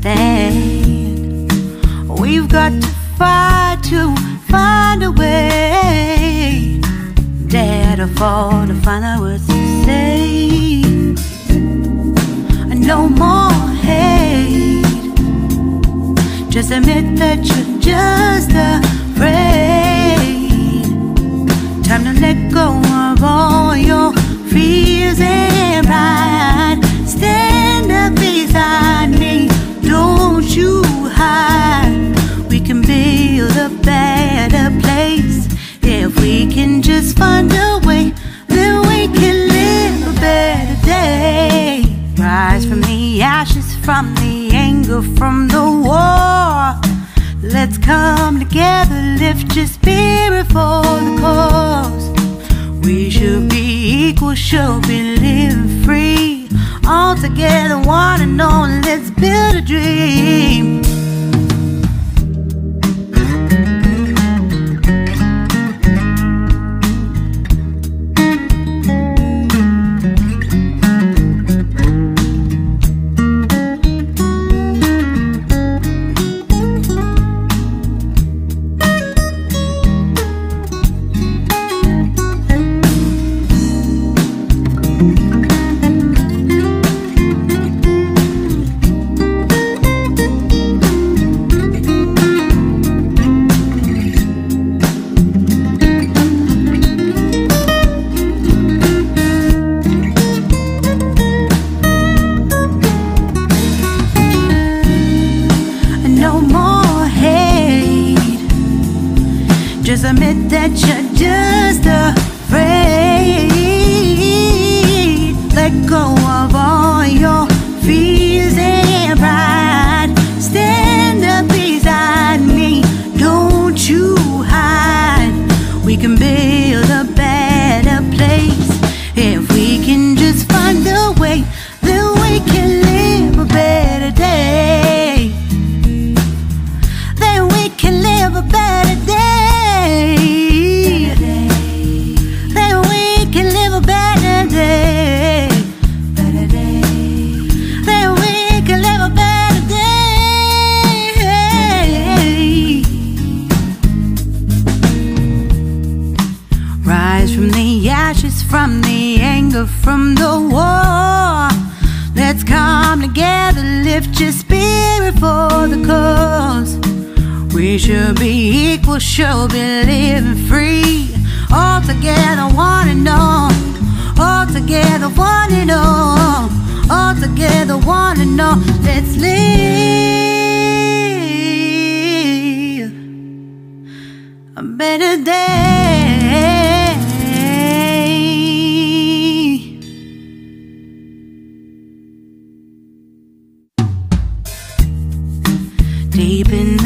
stand. We've got to fight to find a way. Dare to fall to find out what to say. No more hate. Just admit that you're just afraid. Time to let go of all your fears and pride. Find a way. Then we can live a better day. Rise from the ashes, from the anger, from the war. Let's come together, lift your spirit for the cause. We should be equal, should be living free. All together, one and all, let's build a dream. We should be equal, should be living free. All together, one and all. All together, one and all. All together, one and all. Let's live a better day. Deep in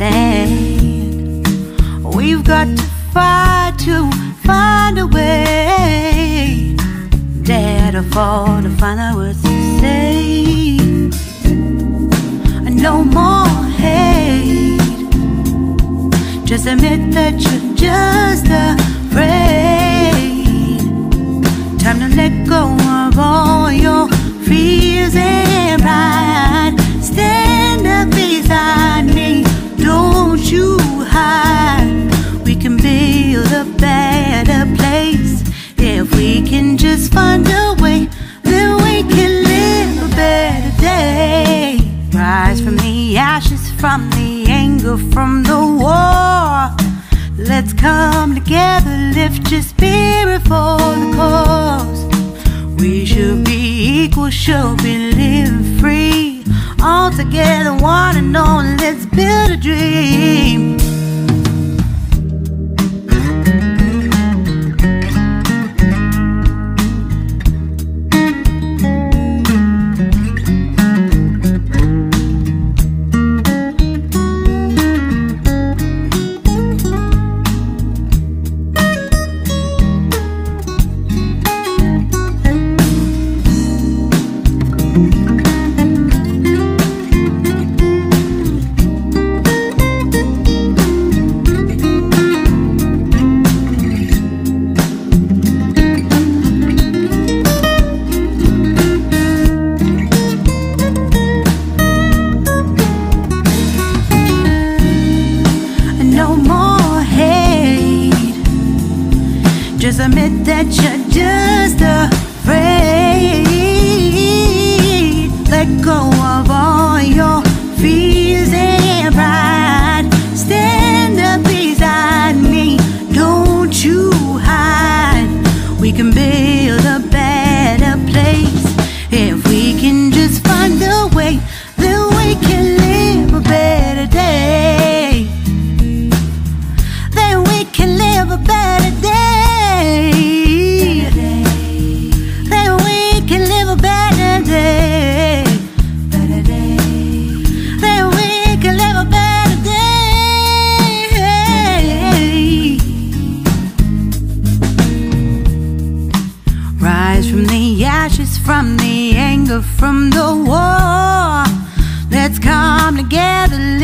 We've got to fight to find a way. Dare to fall to find out what to say. No more hate. Just admit that you're just afraid. Time to let go of all your fears and pride. Find a way. Then we can live a better day. Rise from the ashes, from the anger, from the war. Let's come together, lift your spirit for the cause. We should be equal, should be living free. All together, one and all, let's build a dream.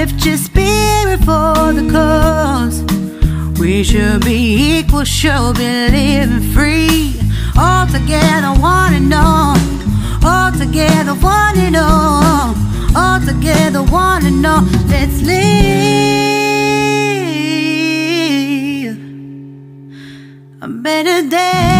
Lift your spirit for the cause. We should be equal, should be living free. All together, one and all. All together, one and all. All together, one and all. Let's live a better day.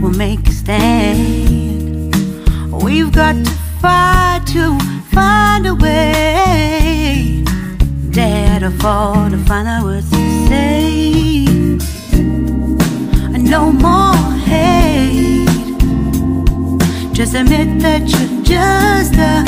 we'll make a stand. We've got to fight to find a way. Dare to fall to find out what to say. No more hate. Just admit that you're just afraid.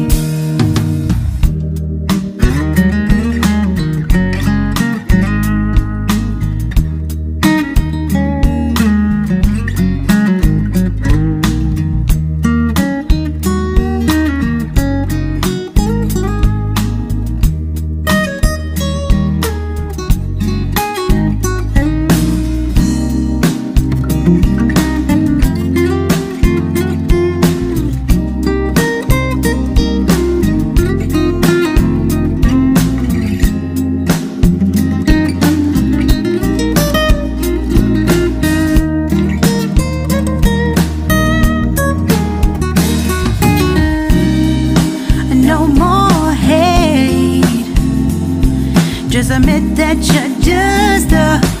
Just admit that you're just afraid.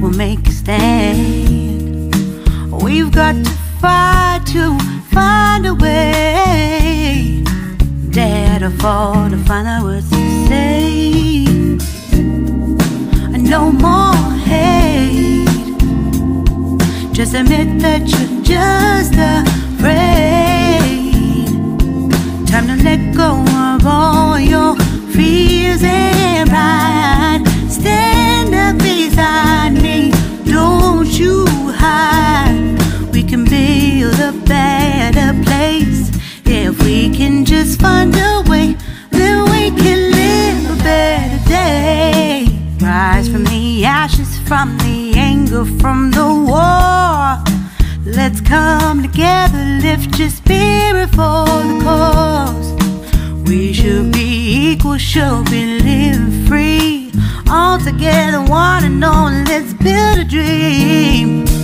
we'll make a stand. We've got to fight to find a way. Dare to fall to find out what to say. No more hate. Just admit that you're just afraid. Time to let go of all your fears and pride. You hide. We can build a better place if we can just find a way. Then we can live a better day. Rise from the ashes, from the anger, from the war. Let's come together, lift your spirit for the cause. We should be equal, should be together, one and all, let's build a dream.